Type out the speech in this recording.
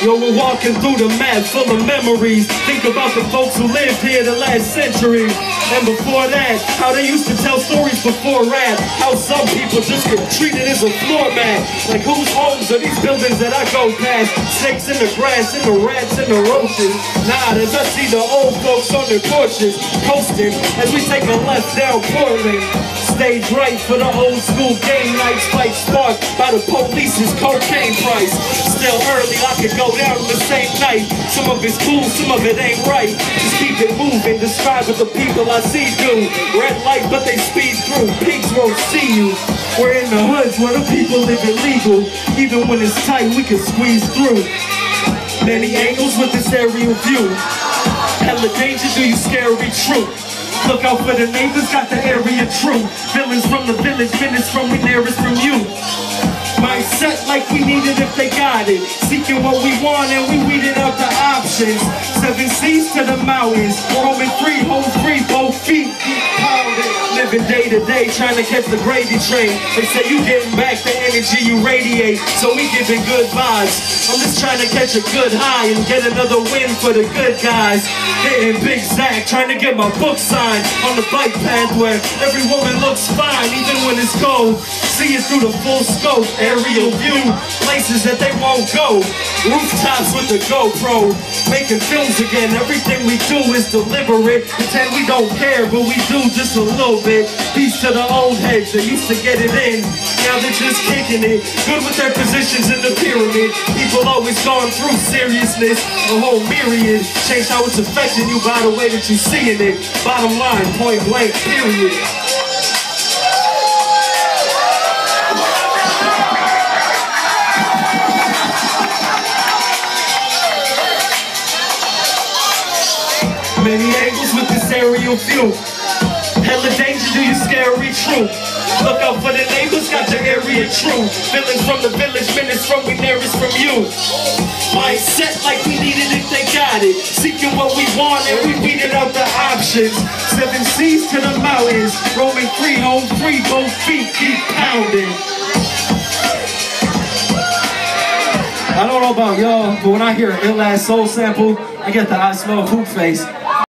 Yo, we're walking through the map full of memories. Think about the folks who lived here the last century. And before that, how they used to tell stories before rap. How some people just get treated as a floor mat. Like whose homes are these buildings that I go past? Snakes in the grass, and the rats, and the roaches. Nah, as I see the old folks on their porches, coasting as we take a left down Portland. Stage right for the old school game nights, fight sparked by the police's cocaine price. Still early, I could go down the same night. Some of it's cool, some of it ain't right. Just keep it moving, describe what the people I see do. Red light, but they speed through. Pigs won't see you. We're in the hoods where the people live illegal. Even when it's tight, we can squeeze through. Many angles with this aerial view. Hella danger, do you scary truth? Look out for the neighbors, got the area true. Villains from the village, minutes from we nearest from you. Mindset like we need it if they got it. Seeking what we want and we weeded out the options. Seven seas to the mountains. Roaming free, home free, both feet keep. Living day to day, trying to catch the gravy train. They say you getting back the energy you radiate. So we giving good vibes. I'm just trying to catch a good high and get another win for the good guys. Hitting Big Zach, trying to get my book signed on the bike path where every woman looks fine, even when it's cold. See it through the full scope, aerial view, places that they won't go. Rooftops with the GoPro, making films again. Everything we do is deliberate. Pretend we don't care, but we do just a little bit. Peace to the old heads that used to get it in. Now they're just kicking it. Good with their positions in the pyramid. People always going through seriousness. A whole myriad. Change how it's affecting you by the way that you seeing it. Bottom line, point blank, period. Many angles with this aerial view. Hella danger, do you scary truth? Look out for the neighbors, got the area true. Villains from the village, minutes from we nearest from you. Mindset like we need it if they got it. Seeking what we want and we weeded out the options. Seven seas to the mountains. Roaming free, home free, both feet keep pounding. I don't know about y'all, but when I hear an ill ass soul sample, I get the I smell poop face.